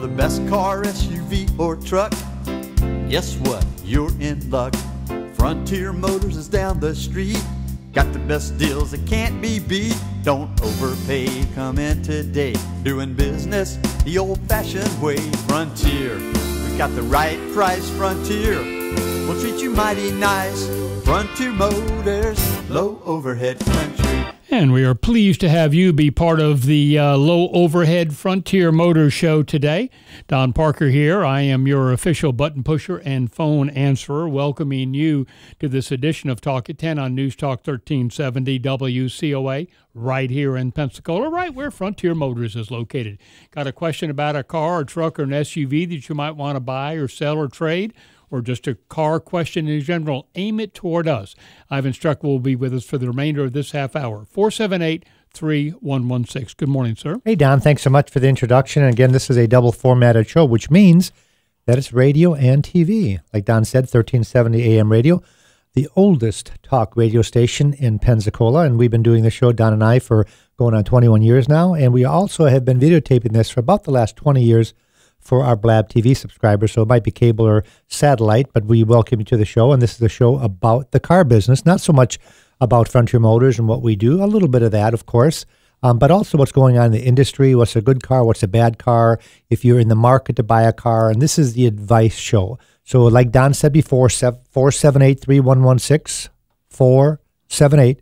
for the best car, SUV, or truck, guess what? You're in luck. Frontier Motors is down the street. Got the best deals that can't be beat. Don't overpay. Come in today. Doing business the old fashioned way. Frontier. We got the right price. Frontier. We'll treat you mighty nice. Frontier Motors. Low overhead. And we are pleased to have you be part of the uh, low overhead Frontier Motors show today. Don Parker here. I am your official button pusher and phone answerer, welcoming you to this edition of Talk at 10 on News Talk 1370 WCOA, right here in Pensacola, right where Frontier Motors is located. Got a question about a car, a truck, or an SUV that you might want to buy or sell or trade? Or just a car question in general, aim it toward us. Iven Streckel will be with us for the remainder of this half hour. 478 3116. Good morning, sir. Hey, Don. Thanks so much for the introduction. And again, this is a double formatted show, which means that it's radio and TV. Like Don said, 1370 AM radio, the oldest talk radio station in Pensacola. And we've been doing the show, Don and I, for going on 21 years now. And we also have been videotaping this for about the last 20 years for our Blab TV subscribers. So it might be cable or satellite, but we welcome you to the show. And this is a show about the car business, not so much about Frontier Motors and what we do, a little bit of that, of course. Um, but also what's going on in the industry, what's a good car, what's a bad car, if you're in the market to buy a car. And this is the advice show. So, like Don said before, 478 3116, 478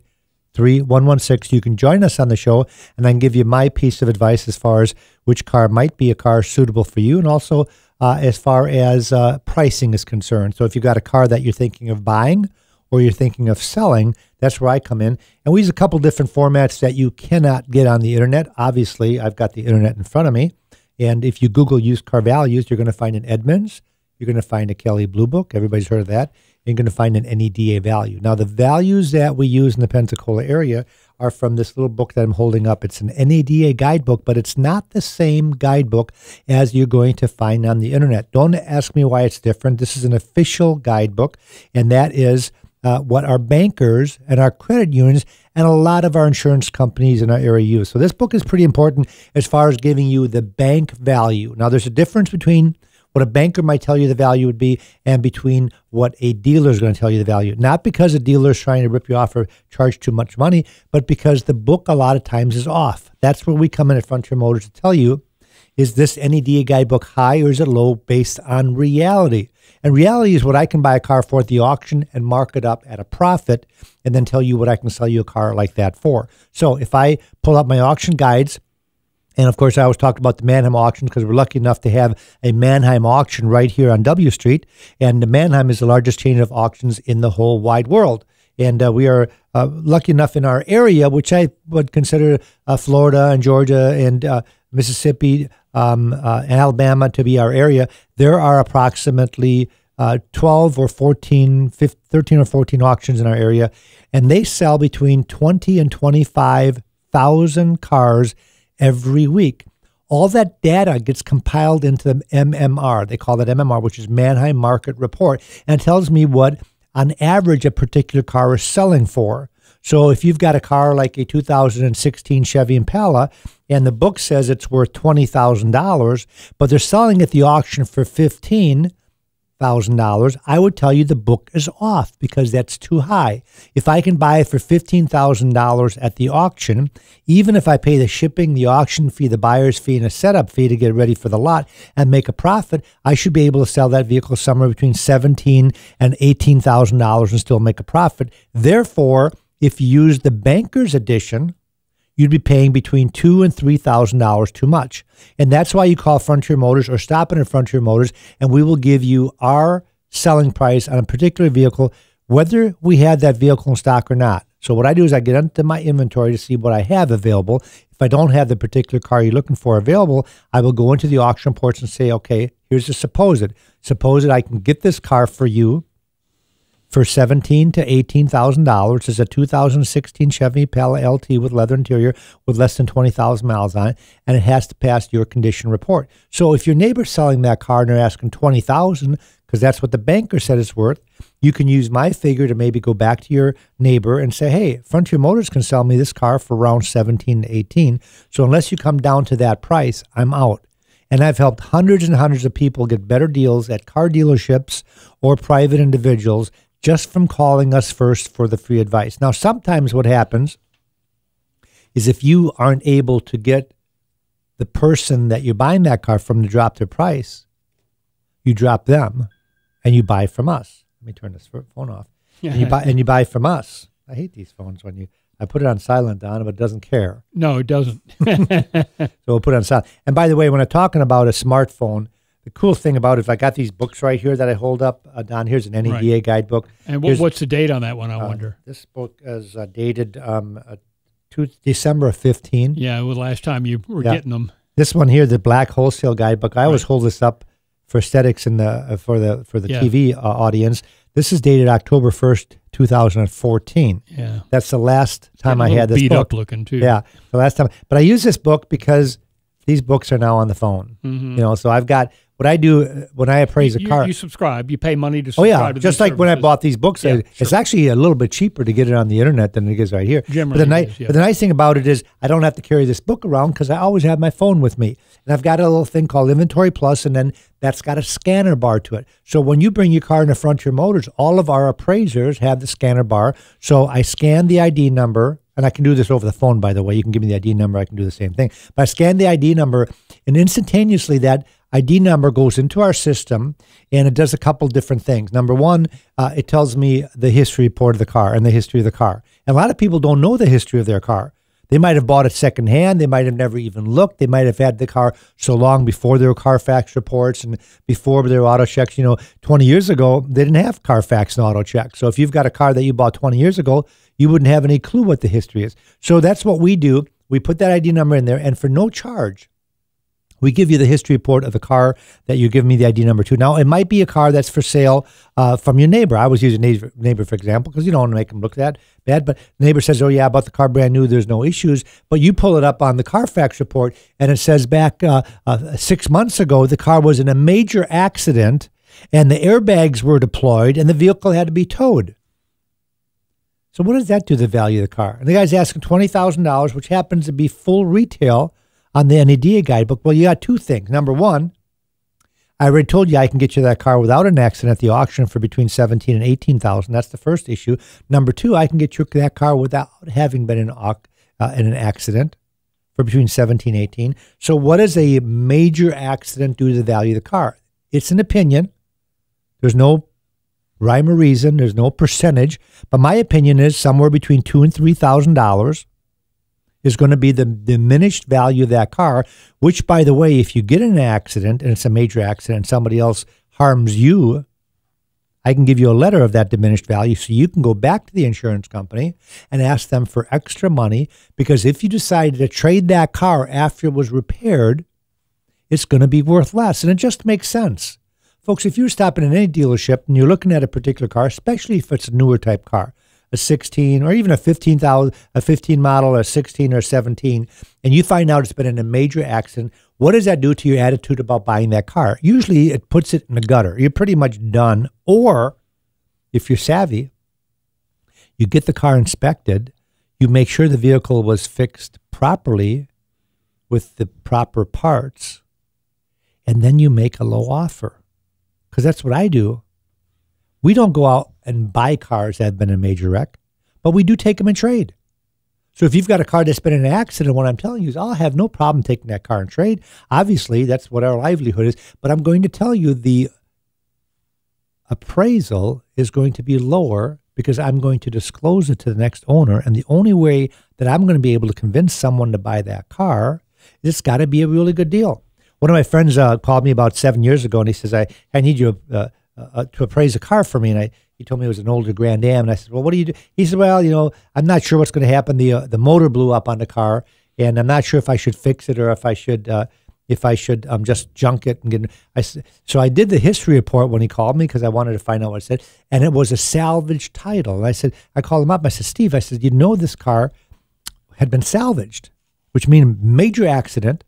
3116. You can join us on the show, and then give you my piece of advice as far as which car might be a car suitable for you, and also uh, as far as uh, pricing is concerned. So if you've got a car that you're thinking of buying or you're thinking of selling, that's where I come in. And we use a couple different formats that you cannot get on the internet. Obviously, I've got the internet in front of me. And if you Google used car values, you're going to find an Edmunds, you're going to find a Kelley Blue Book. Everybody's heard of that you're going to find an NADA value. Now, the values that we use in the Pensacola area are from this little book that I'm holding up. It's an NADA guidebook, but it's not the same guidebook as you're going to find on the internet. Don't ask me why it's different. This is an official guidebook, and that is uh, what our bankers and our credit unions and a lot of our insurance companies in our area use. So, this book is pretty important as far as giving you the bank value. Now, there's a difference between what a banker might tell you the value would be and between what a dealer is going to tell you the value. Not because a dealer is trying to rip you off or charge too much money, but because the book a lot of times is off. That's where we come in at Frontier Motors to tell you is this NADA guidebook high or is it low based on reality? And reality is what I can buy a car for at the auction and mark it up at a profit and then tell you what I can sell you a car like that for. So if I pull up my auction guides, and of course, I always talked about the Manheim auction because we're lucky enough to have a Manheim auction right here on W Street. And the Manheim is the largest chain of auctions in the whole wide world. And uh, we are uh, lucky enough in our area, which I would consider uh, Florida and Georgia and uh, Mississippi um, uh, and Alabama to be our area. There are approximately uh, 12 or 14, 15, 13 or 14 auctions in our area, and they sell between 20 and 25,000 cars every week. All that data gets compiled into the MMR. They call that MMR, which is Manheim Market Report, and tells me what, on average, a particular car is selling for. So if you've got a car like a 2016 Chevy Impala, and the book says it's worth twenty thousand dollars, but they're selling at the auction for fifteen, $1,000, I would tell you the book is off because that's too high. If I can buy it for $15,000 at the auction, even if I pay the shipping, the auction fee, the buyer's fee, and a setup fee to get ready for the lot and make a profit, I should be able to sell that vehicle somewhere between $17,000 and $18,000 and still make a profit. Therefore, if you use the banker's edition, you'd be paying between two and three thousand dollars too much. And that's why you call Frontier Motors or stop in at Frontier Motors, and we will give you our selling price on a particular vehicle, whether we have that vehicle in stock or not. So what I do is I get into my inventory to see what I have available. If I don't have the particular car you're looking for available, I will go into the auction ports and say, okay, here's a supposed. Suppose that I can get this car for you for seventeen to eighteen thousand dollars is a 2016 Chevy Impala LT with leather interior with less than 20,000 miles on it, and it has to pass your condition report. So if your neighbor's selling that car and they're asking 20,000 because that's what the banker said it's worth, you can use my figure to maybe go back to your neighbor and say, "Hey, Frontier Motors can sell me this car for around 17 to 18. So unless you come down to that price, I'm out." And I've helped hundreds and hundreds of people get better deals at car dealerships or private individuals just from calling us first for the free advice. Now, sometimes what happens is if you aren't able to get the person that you're buying that car from to drop their price, you drop them and you buy from us. Let me turn this phone off. Yeah. And you buy and you buy from us. I hate these phones when you I put it on silent on, but it doesn't care. No, it doesn't. so we'll put it on silent. And by the way, when I'm talking about a smartphone, the cool thing about it is I got these books right here that I hold up. Uh, Don, here's an NADA right. guidebook. And what, what's the date on that one? I uh, wonder. This book is uh, dated um, uh, two, December of 15. Yeah, well, last time you were yeah. getting them. This one here, the Black Wholesale Guidebook. I right. always hold this up for aesthetics in the uh, for the for the yeah. TV uh, audience. This is dated October 1st, 2014. Yeah. That's the last time I had this beat book. up looking too. Yeah. The last time. But I use this book because these books are now on the phone. Mm-hmm. You know, so I've got what I do uh, when I appraise you, a car. You, subscribe. You pay money to. oh yeah, just like when I bought these books, yeah, it's sure. actually a little bit cheaper to get it on the internet than it is right here. Generally, but the, ni- is, yeah. but the nice thing about it is I don't have to carry this book around because I always have my phone with me, and I've got a little thing called Inventory Plus, and then that's got a scanner bar to it. So when you bring your car into Frontier Motors, all of our appraisers have the scanner bar. So I scan the ID number and I can do this over the phone, by the way. You can give me the ID number, I can do the same thing. But I scan the ID number, and instantaneously that ID number goes into our system and it does a couple different things. Number one, uh, it tells me the history report of the car and the history of the car. And a lot of people don't know the history of their car. They might have bought it secondhand. They might have never even looked. They might have had the car so long before were Carfax reports and before were auto checks. You know, 20 years ago, they didn't have Carfax and auto checks. So if you've got a car that you bought 20 years ago, you wouldn't have any clue what the history is. So that's what we do. We put that ID number in there, and for no charge, we give you the history report of the car that you give me the ID number to. Now, it might be a car that's for sale uh, from your neighbor. I was using neighbor, neighbor for example, because you don't want to make them look that bad. But neighbor says, "Oh yeah, I bought the car brand new. There's no issues." But you pull it up on the Carfax report, and it says back uh, uh, six months ago the car was in a major accident, and the airbags were deployed, and the vehicle had to be towed. So what does that do to the value of the car? And the guy's asking twenty thousand dollars, which happens to be full retail on the NADA guidebook? Well, you got two things. Number one, I already told you I can get you that car without an accident at the auction for between seventeen and eighteen thousand. That's the first issue. Number two, I can get you that car without having been in, uh, in an accident for between 17 and 18. So what does a major accident do to the value of the car? It's an opinion. There's no rhyme or reason. There's no percentage. But my opinion is somewhere between two and three thousand dollars is going to be the diminished value of that car, which, by the way, if you get in an accident and it's a major accident and somebody else harms you, I can give you a letter of that diminished value so you can go back to the insurance company and ask them for extra money because if you decided to trade that car after it was repaired, it's going to be worth less. And it just makes sense. Folks, if you're stopping in any dealership and you're looking at a particular car, especially if it's a newer type car, a 16 or even a 15,000 a 15 model or 16 or 17 and you find out it's been in a major accident what does that do to your attitude about buying that car? Usually it puts it in the gutter. You're pretty much done. Or if you're savvy you get the car inspected. You make sure the vehicle was fixed properly with the proper parts and then you make a low offer. Because that's what I do. We don't go out and buy cars that have been in a major wreck, but we do take them in trade. So if you've got a car that's been in an accident, what I'm telling you is I'll have no problem taking that car in trade. Obviously, that's what our livelihood is. But I'm going to tell you the appraisal is going to be lower because I'm going to disclose it to the next owner. And the only way that I'm going to be able to convince someone to buy that car is it's got to be a really good deal. One of my friends uh, called me about seven years ago and he says, I, I need you uh, uh, to appraise a car for me. And I, he told me it was an older Grand Am. And I said, well, what do you do? He said, well, you know, I'm not sure what's going to happen. The, uh, the motor blew up on the car and I'm not sure if I should fix it or if I should, uh, if I should um, just junk it and get. I said so I did the history report when he called me because I wanted to find out what it said, and it was a salvage title. And I said, I called him up. I said, Steve, I said, you know, this car had been salvaged, which means major accident,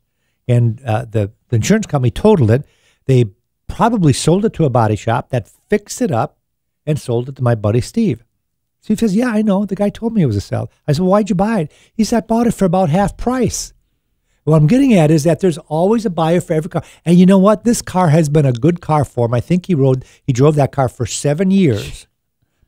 and uh, the, the insurance company totaled it. They probably sold it to a body shop that fixed it up and sold it to my buddy Steve. Steve says, Yeah, I know. The guy told me it was a sell. I said, well, Why'd you buy it? He said, I bought it for about half price. What I'm getting at is that there's always a buyer for every car. And you know what? This car has been a good car for him. I think he rode he drove that car for seven years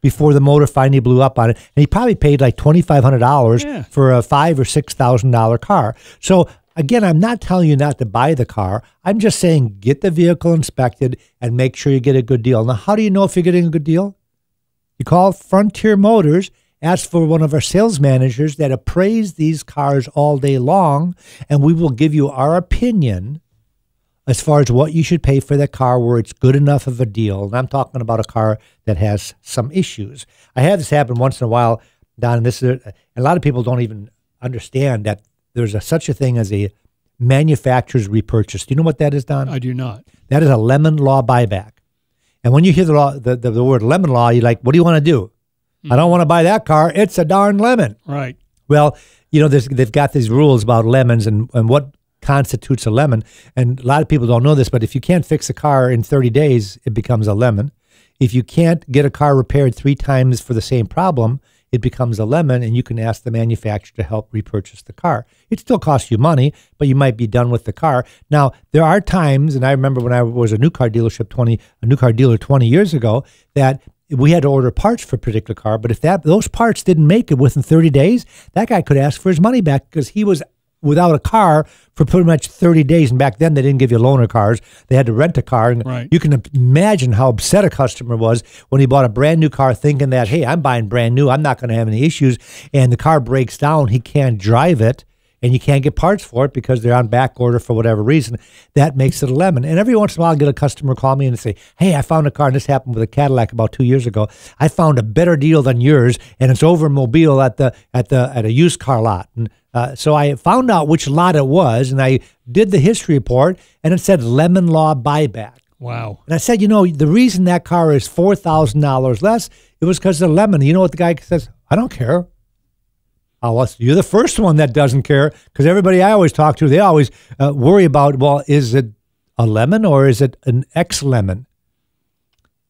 before the motor finally blew up on it. And he probably paid like twenty five hundred dollars Yeah. for a five or six thousand dollar car. So again, I'm not telling you not to buy the car. I'm just saying get the vehicle inspected and make sure you get a good deal. Now, how do you know if you're getting a good deal? You call Frontier Motors, ask for one of our sales managers that appraise these cars all day long, and we will give you our opinion as far as what you should pay for that car where it's good enough of a deal. And I'm talking about a car that has some issues. I have this happen once in a while, Don, and this is a, a lot of people don't even understand that there's a, such a thing as a manufacturer's repurchase. Do you know what that is, Don? I do not. That is a lemon law buyback. And when you hear the, law, the, the, the word lemon law, you're like, what do you want to do? I don't hmm. want to buy that car. It's a darn lemon. Right. Well, you know, there's, they've got these rules about lemons and, and what constitutes a lemon. And a lot of people don't know this, but if you can't fix a car in 30 days, it becomes a lemon. If you can't get a car repaired three times for the same problem, it becomes a lemon, and you can ask the manufacturer to help repurchase the car. It still costs you money, but you might be done with the car. Now, there are times, and I remember when I was a new car dealership 20, a new car dealer 20 years ago, that we had to order parts for a particular car, but if that those parts didn't make it within 30 days, that guy could ask for his money back because he was without a car for pretty much 30 days. And back then, they didn't give you loaner cars; they had to rent a car. And Right. you can imagine how upset a customer was when he bought a brand new car, thinking that, "Hey, I'm buying brand new; I'm not going to have any issues." And the car breaks down; he can't drive it. And you can't get parts for it because they're on back order for whatever reason. That makes it a lemon. And every once in a while, I get a customer call me and say, Hey, I found a car, and this happened with a Cadillac about two years ago. I found a better deal than yours, and it's over in Mobile at the at the at a used car lot. And uh, so I found out which lot it was, and I did the history report, and it said lemon law buyback. Wow. And I said, you know, the reason that car is four thousand dollars less, it was because of the lemon. You know what the guy says? I don't care. Oh, well, you're the first one that doesn't care because everybody I always talk to, they always uh, worry about, well, is it a lemon or is it an X lemon?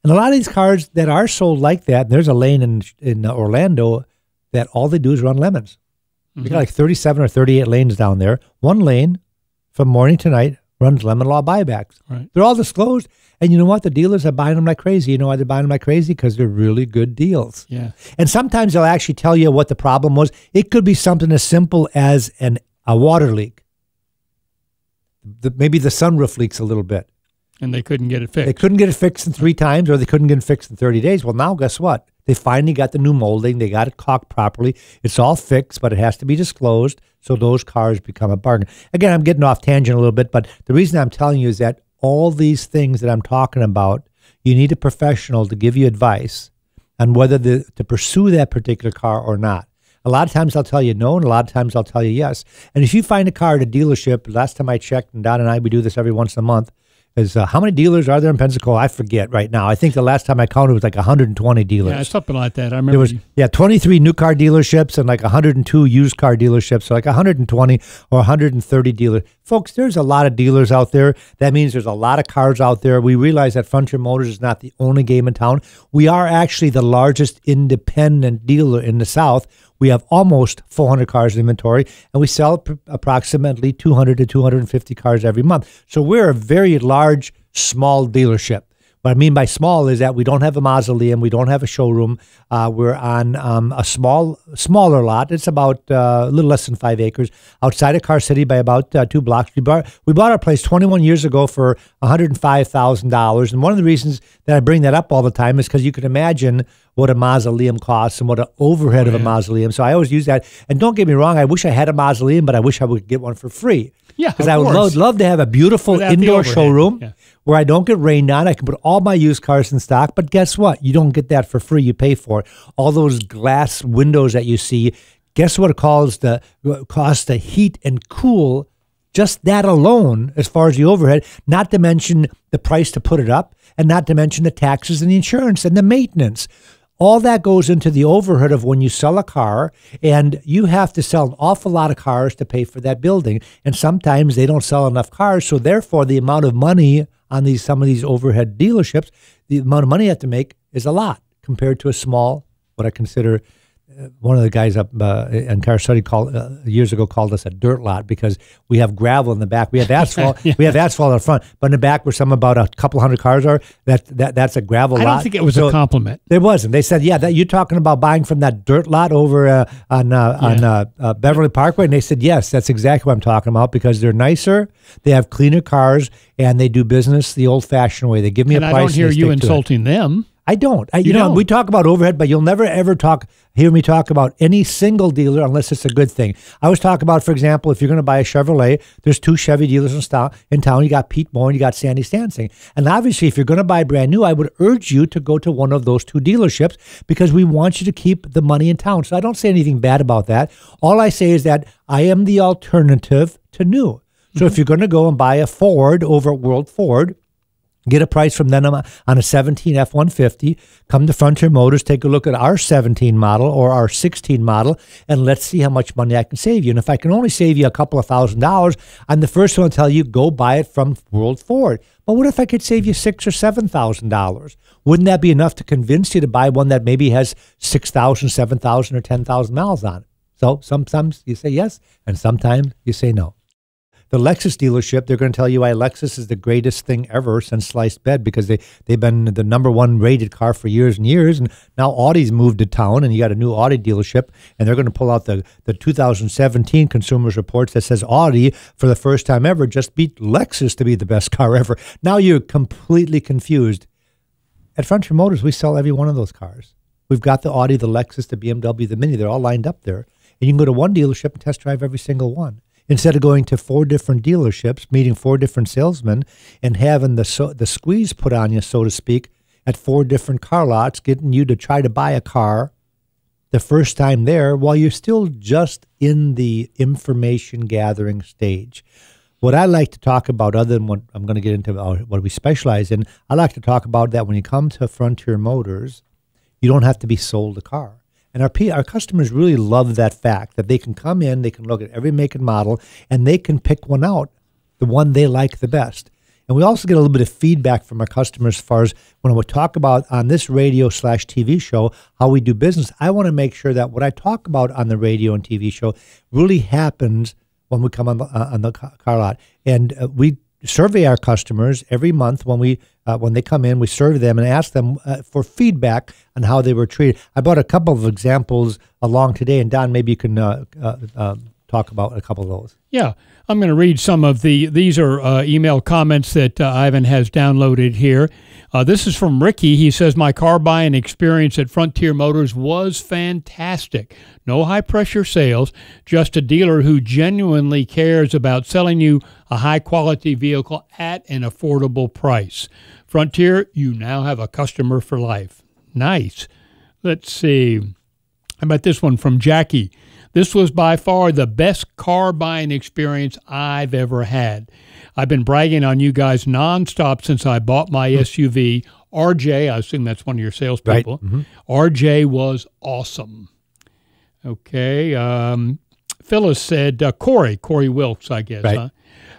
And a lot of these cars that are sold like that, there's a lane in in Orlando that all they do is run lemons. They mm-hmm. got like 37 or 38 lanes down there. One lane from morning to night runs lemon law buybacks. Right. They're all disclosed. And you know what? The dealers are buying them like crazy. You know why they're buying them like crazy? Because they're really good deals. Yeah. And sometimes they'll actually tell you what the problem was. It could be something as simple as an a water leak. The, maybe the sunroof leaks a little bit. And they couldn't get it fixed. They couldn't get it fixed in three times, or they couldn't get it fixed in 30 days. Well, now guess what? They finally got the new molding. They got it caulked properly. It's all fixed, but it has to be disclosed. So those cars become a bargain. Again, I'm getting off tangent a little bit, but the reason I'm telling you is that all these things that I'm talking about, you need a professional to give you advice on whether the, to pursue that particular car or not. A lot of times I'll tell you no, and a lot of times I'll tell you yes. And if you find a car at a dealership, last time I checked, and Don and I, we do this every once a month, is uh, how many dealers are there in Pensacola? I forget right now. I think the last time I counted was like 120 dealers. Yeah, something like that. I remember. There was you- yeah, 23 new car dealerships and like 102 used car dealerships, so like 120 or 130 dealers. Folks, there's a lot of dealers out there. That means there's a lot of cars out there. We realize that Frontier Motors is not the only game in town. We are actually the largest independent dealer in the South. We have almost 400 cars in inventory, and we sell pr- approximately 200 to 250 cars every month. So we're a very large, small dealership. What I mean by small is that we don't have a mausoleum, we don't have a showroom. Uh, we're on um, a small, smaller lot. It's about uh, a little less than five acres outside of Car City by about uh, two blocks. We bought we bought our place 21 years ago for 105 thousand dollars, and one of the reasons that I bring that up all the time is because you can imagine what a mausoleum costs and what an overhead of a mausoleum. So I always use that. And don't get me wrong, I wish I had a mausoleum, but I wish I would get one for free. Yeah, because I would love, love to have a beautiful Without indoor showroom yeah. where I don't get rained on. I can put all my used cars in stock. But guess what? You don't get that for free. You pay for it. All those glass windows that you see. Guess what it calls the costs to heat and cool. Just that alone, as far as the overhead, not to mention the price to put it up, and not to mention the taxes and the insurance and the maintenance. All that goes into the overhead of when you sell a car, and you have to sell an awful lot of cars to pay for that building. And sometimes they don't sell enough cars, so therefore the amount of money on these some of these overhead dealerships, the amount of money you have to make is a lot compared to a small, what I consider one of the guys up uh, in Car called uh, years ago called us a dirt lot because we have gravel in the back. We have asphalt. yeah. We have asphalt out front, but in the back where some about a couple hundred cars are, that that that's a gravel I lot. I don't think it was so a compliment. It wasn't. They said, "Yeah, that you're talking about buying from that dirt lot over uh, on uh, yeah. on uh, uh, Beverly Parkway," and they said, "Yes, that's exactly what I'm talking about because they're nicer, they have cleaner cars, and they do business the old-fashioned way. They give me and a price. I don't hear you insulting them." I don't. I, you, you know, don't. we talk about overhead, but you'll never ever talk hear me talk about any single dealer unless it's a good thing. I was talking about, for example, if you're going to buy a Chevrolet, there's two Chevy dealers in, st- in town. You got Pete Moore and you got Sandy Sansing. And obviously, if you're going to buy brand new, I would urge you to go to one of those two dealerships because we want you to keep the money in town. So I don't say anything bad about that. All I say is that I am the alternative to new. So mm-hmm. if you're going to go and buy a Ford over at World Ford, Get a price from them on a 17 F 150. Come to Frontier Motors, take a look at our 17 model or our 16 model, and let's see how much money I can save you. And if I can only save you a couple of thousand dollars, I'm the first one to tell you go buy it from World Ford. But what if I could save you six or seven thousand dollars? Wouldn't that be enough to convince you to buy one that maybe has six thousand, seven thousand, or ten thousand miles on it? So sometimes you say yes, and sometimes you say no the Lexus dealership, they're going to tell you why Lexus is the greatest thing ever since sliced bread because they, they've been the number one rated car for years and years. And now Audi's moved to town and you got a new Audi dealership and they're going to pull out the, the 2017 Consumers Reports that says Audi, for the first time ever, just beat Lexus to be the best car ever. Now you're completely confused. At Frontier Motors, we sell every one of those cars. We've got the Audi, the Lexus, the BMW, the Mini. They're all lined up there. And you can go to one dealership and test drive every single one instead of going to four different dealerships, meeting four different salesmen, and having the so, the squeeze put on you, so to speak, at four different car lots, getting you to try to buy a car the first time there while you're still just in the information gathering stage. What I like to talk about, other than what I'm going to get into uh, what we specialize in, I like to talk about that when you come to Frontier Motors, you don't have to be sold a car. And our our customers really love that fact that they can come in, they can look at every make and model, and they can pick one out, the one they like the best. And we also get a little bit of feedback from our customers as far as when we talk about on this radio slash TV show how we do business. I want to make sure that what I talk about on the radio and TV show really happens when we come on the, uh, on the car lot. And uh, we survey our customers every month when we uh, when they come in. We survey them and ask them uh, for feedback on how they were treated. I brought a couple of examples along today, and Don, maybe you can uh, uh um, talk about a couple of those. Yeah, I'm going to read some of the. These are uh, email comments that uh, Iven has downloaded here. Uh, this is from Ricky. He says, My car buying experience at Frontier Motors was fantastic. No high pressure sales, just a dealer who genuinely cares about selling you a high quality vehicle at an affordable price. Frontier, you now have a customer for life. Nice. Let's see. How about this one from Jackie? This was by far the best car buying experience I've ever had. I've been bragging on you guys nonstop since I bought my mm. SUV. RJ, I assume that's one of your salespeople. Right. Mm-hmm. RJ was awesome. Okay. Um, Phyllis said, uh, Corey, Corey Wilkes, I guess. Right. Huh?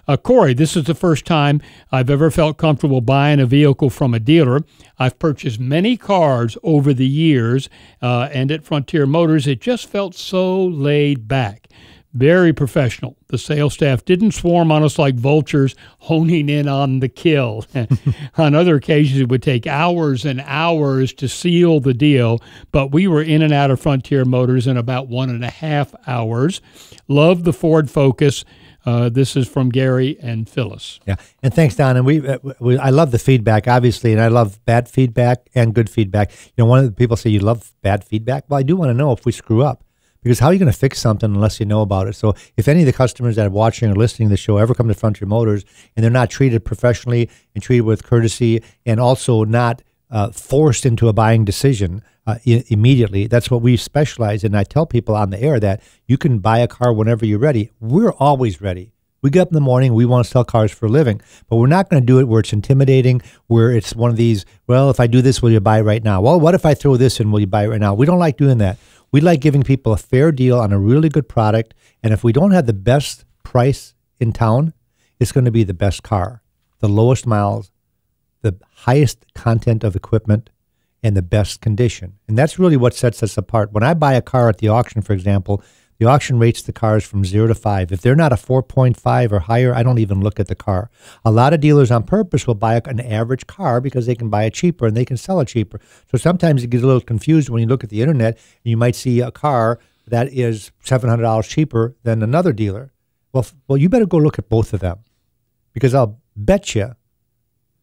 Uh, Corey, this is the first time I've ever felt comfortable buying a vehicle from a dealer. I've purchased many cars over the years, uh, and at Frontier Motors, it just felt so laid back. Very professional. The sales staff didn't swarm on us like vultures, honing in on the kill. on other occasions, it would take hours and hours to seal the deal, but we were in and out of Frontier Motors in about one and a half hours. Loved the Ford Focus. Uh, this is from Gary and Phyllis. Yeah, and thanks, Don. And we, uh, we, I love the feedback, obviously, and I love bad feedback and good feedback. You know, one of the people say you love bad feedback. Well, I do want to know if we screw up, because how are you going to fix something unless you know about it? So, if any of the customers that are watching or listening to the show ever come to Frontier Motors and they're not treated professionally and treated with courtesy, and also not uh, forced into a buying decision uh, immediately. That's what we specialize in. I tell people on the air that you can buy a car whenever you're ready. We're always ready. We get up in the morning, we want to sell cars for a living, but we're not going to do it where it's intimidating, where it's one of these, well, if I do this, will you buy right now? Well, what if I throw this in, will you buy right now? We don't like doing that. We like giving people a fair deal on a really good product. And if we don't have the best price in town, it's going to be the best car, the lowest miles, the highest content of equipment, and the best condition. And that's really what sets us apart. When I buy a car at the auction, for example, the auction rates the cars from zero to five. If they're not a 4.5 or higher, I don't even look at the car. A lot of dealers on purpose will buy an average car because they can buy it cheaper and they can sell it cheaper. So sometimes it gets a little confused when you look at the internet and you might see a car that is $700 cheaper than another dealer. Well, well, you better go look at both of them because I'll bet you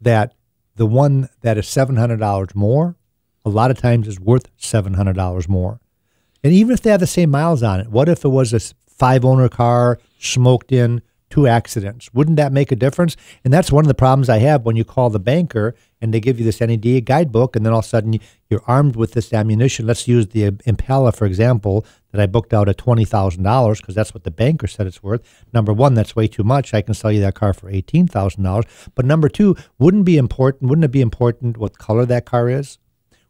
that the one that is $700 more a lot of times is worth $700 more. And even if they have the same miles on it, what if it was a five owner car, smoked in, two accidents? Wouldn't that make a difference? And that's one of the problems I have when you call the banker and they give you this NADA guidebook, and then all of a sudden you're armed with this ammunition. Let's use the Impala, for example, that I booked out at $20,000 because that's what the banker said it's worth. Number one, that's way too much. I can sell you that car for $18,000. But number two, wouldn't be important, wouldn't it be important what color that car is?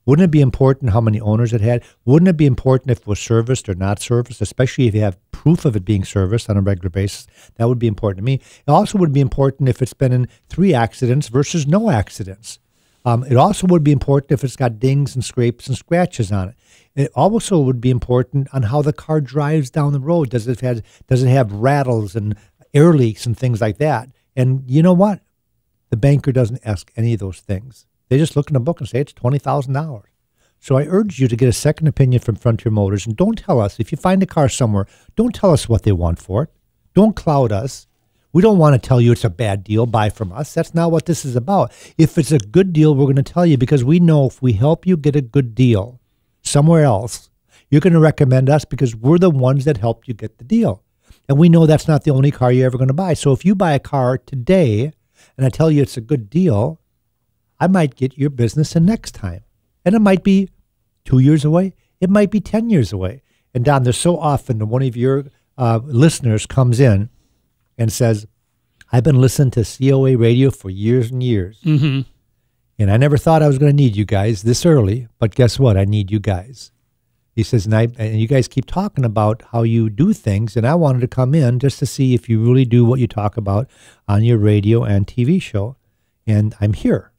Wouldn't it be important how many owners it had? Wouldn't it be important if it was serviced or not serviced, especially if you have proof of it being serviced on a regular basis? That would be important to me. It also would be important if it's been in three accidents versus no accidents. Um, it also would be important if it's got dings and scrapes and scratches on it. It also would be important on how the car drives down the road. Does it have does it have rattles and air leaks and things like that? And you know what? The banker doesn't ask any of those things. They just look in a book and say it's $20,000. So I urge you to get a second opinion from Frontier Motors and don't tell us, if you find a car somewhere, don't tell us what they want for it. Don't cloud us. We don't want to tell you it's a bad deal, buy from us. That's not what this is about. If it's a good deal, we're going to tell you because we know if we help you get a good deal somewhere else, you're going to recommend us because we're the ones that helped you get the deal. And we know that's not the only car you're ever going to buy. So if you buy a car today and I tell you it's a good deal, I might get your business the next time. And it might be two years away. It might be 10 years away. And Don, there's so often that one of your uh, listeners comes in and says, I've been listening to COA radio for years and years. Mm-hmm. And I never thought I was going to need you guys this early, but guess what? I need you guys. He says, and, I, and you guys keep talking about how you do things, and I wanted to come in just to see if you really do what you talk about on your radio and TV show. And I'm here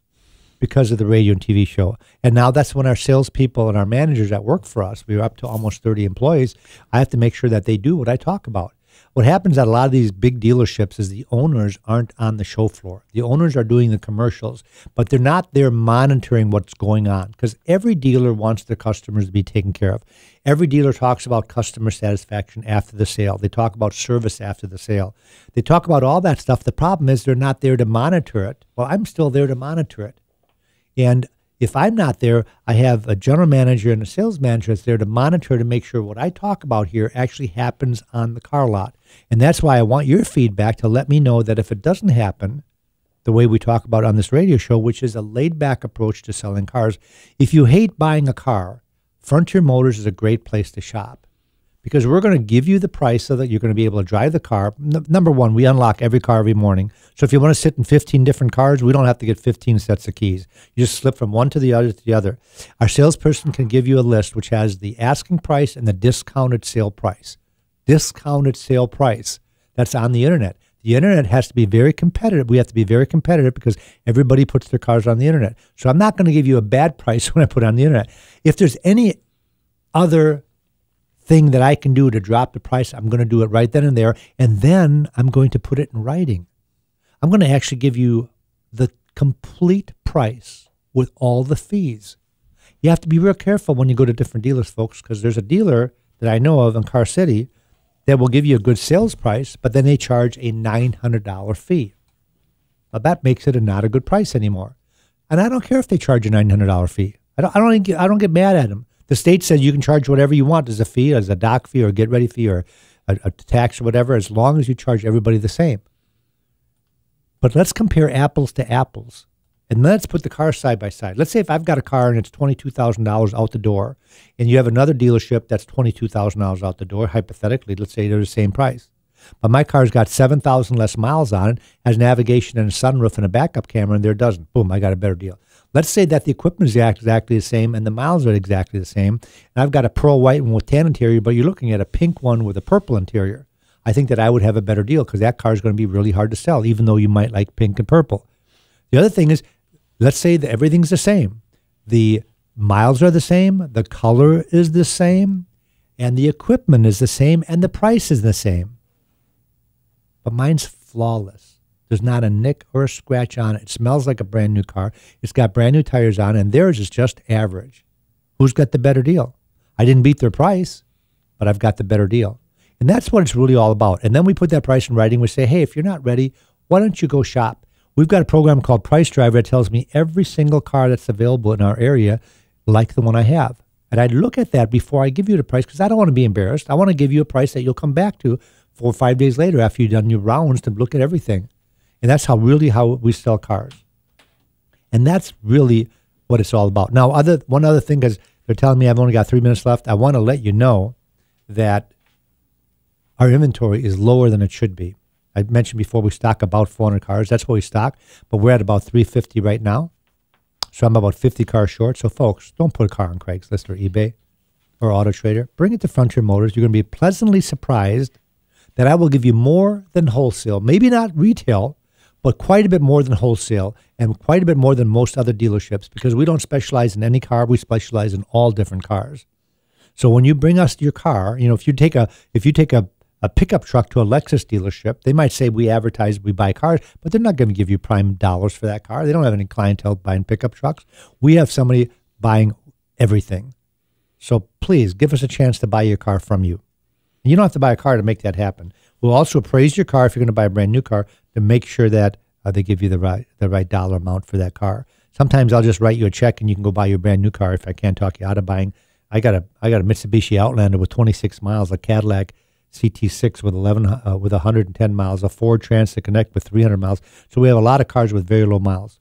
because of the radio and TV show. And now that's when our salespeople and our managers that work for us, we're up to almost 30 employees, I have to make sure that they do what I talk about. What happens at a lot of these big dealerships is the owners aren't on the show floor. The owners are doing the commercials, but they're not there monitoring what's going on because every dealer wants their customers to be taken care of. Every dealer talks about customer satisfaction after the sale. They talk about service after the sale. They talk about all that stuff. The problem is they're not there to monitor it. Well, I'm still there to monitor it. And if I'm not there, I have a general manager and a sales manager that's there to monitor to make sure what I talk about here actually happens on the car lot. And that's why I want your feedback to let me know that if it doesn't happen, the way we talk about on this radio show, which is a laid back approach to selling cars, if you hate buying a car, Frontier Motors is a great place to shop because we're going to give you the price so that you're going to be able to drive the car. N- number one, we unlock every car every morning. So if you want to sit in 15 different cars, we don't have to get 15 sets of keys. You just slip from one to the other to the other. Our salesperson can give you a list which has the asking price and the discounted sale price. Discounted sale price. That's on the internet. The internet has to be very competitive. We have to be very competitive because everybody puts their cars on the internet. So I'm not going to give you a bad price when I put it on the internet. If there's any other thing that I can do to drop the price, I'm going to do it right then and there. And then I'm going to put it in writing. I'm going to actually give you the complete price with all the fees. You have to be real careful when you go to different dealers, folks, because there's a dealer that I know of in Car City that will give you a good sales price, but then they charge a $900 fee. Now that makes it a not a good price anymore. And I don't care if they charge a $900 fee. I don't, I don't, get, I don't get mad at them. The state says you can charge whatever you want as a fee, as a doc fee or get ready fee or a, a tax or whatever, as long as you charge everybody the same. But let's compare apples to apples. And let's put the cars side by side. Let's say if I've got a car and it's $22,000 out the door, and you have another dealership that's $22,000 out the door, hypothetically, let's say they're the same price. But my car's got 7,000 less miles on it, has navigation and a sunroof and a backup camera, and there doesn't. Boom, I got a better deal. Let's say that the equipment is exactly the same and the miles are exactly the same. And I've got a pearl white one with tan interior, but you're looking at a pink one with a purple interior. I think that I would have a better deal because that car is going to be really hard to sell, even though you might like pink and purple. The other thing is, let's say that everything's the same. The miles are the same, the color is the same, and the equipment is the same, and the price is the same. But mine's flawless. There's not a nick or a scratch on it. It smells like a brand new car. It's got brand new tires on, and theirs is just average. Who's got the better deal? I didn't beat their price, but I've got the better deal. And that's what it's really all about. And then we put that price in writing. We say, hey, if you're not ready, why don't you go shop? We've got a program called Price Driver that tells me every single car that's available in our area, like the one I have. And I look at that before I give you the price because I don't want to be embarrassed. I want to give you a price that you'll come back to four or five days later after you've done your rounds to look at everything. And that's how really how we sell cars. And that's really what it's all about. Now, other one other thing, is they're telling me I've only got three minutes left, I want to let you know that our inventory is lower than it should be. I mentioned before we stock about 400 cars. That's what we stock, but we're at about 350 right now. So I'm about 50 cars short. So folks, don't put a car on Craigslist or eBay or Auto Trader. Bring it to Frontier Motors. You're going to be pleasantly surprised that I will give you more than wholesale, maybe not retail, but quite a bit more than wholesale and quite a bit more than most other dealerships because we don't specialize in any car. We specialize in all different cars. So when you bring us your car, you know, if you take a if you take a a pickup truck to a Lexus dealership, they might say we advertise, we buy cars, but they're not going to give you prime dollars for that car. They don't have any clientele buying pickup trucks. We have somebody buying everything. So please give us a chance to buy your car from you. You don't have to buy a car to make that happen. We'll also appraise your car if you're going to buy a brand new car to make sure that uh, they give you the right the right dollar amount for that car. Sometimes I'll just write you a check and you can go buy your brand new car if I can't talk you out of buying. I got a I got a Mitsubishi Outlander with 26 miles, a Cadillac CT6 with 11 uh, with 110 miles, a Ford Transit Connect with 300 miles. So we have a lot of cars with very low miles.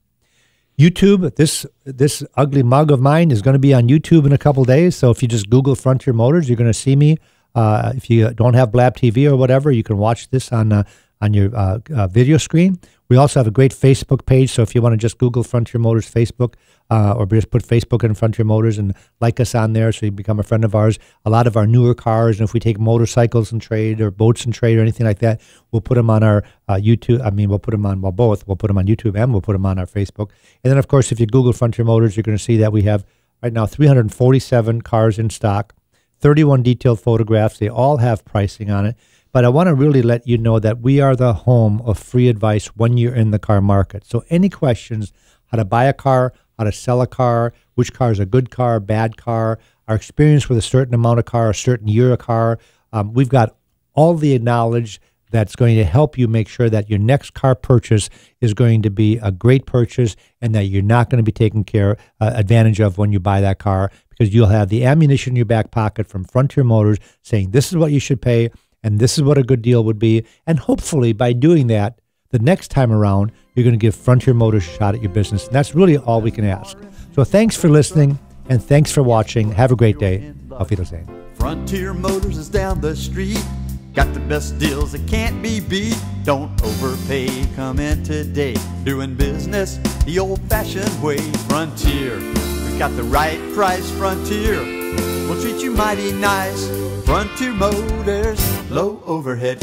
YouTube, this this ugly mug of mine is going to be on YouTube in a couple days. So if you just Google Frontier Motors, you're going to see me. Uh, if you don't have Blab TV or whatever, you can watch this on uh, on your uh, uh, video screen. We also have a great Facebook page. So if you want to just Google Frontier Motors Facebook uh, or just put Facebook in Frontier Motors and like us on there so you become a friend of ours. A lot of our newer cars, and if we take motorcycles and trade or boats and trade or anything like that, we'll put them on our uh, YouTube. I mean, we'll put them on, well, both. We'll put them on YouTube and we'll put them on our Facebook. And then, of course, if you Google Frontier Motors, you're going to see that we have right now 347 cars in stock, 31 detailed photographs. They all have pricing on it. But I want to really let you know that we are the home of free advice when you're in the car market. So, any questions how to buy a car, how to sell a car, which car is a good car, bad car, our experience with a certain amount of car, a certain year of car, um, we've got all the knowledge that's going to help you make sure that your next car purchase is going to be a great purchase and that you're not going to be taken care uh, advantage of when you buy that car because you'll have the ammunition in your back pocket from Frontier Motors saying this is what you should pay and this is what a good deal would be. And hopefully, by doing that, the next time around, you're going to give Frontier Motors a shot at your business. And that's really all we can ask. So thanks for listening and thanks for watching. Have a great day. Auf Wiedersehen. Frontier Motors is down the street. Got the best deals that can't be beat. Don't overpay. Come in today. Doing business the old fashioned way. Frontier. Got the right price. Frontier. We'll treat you mighty nice. Frontier Motors, low overhead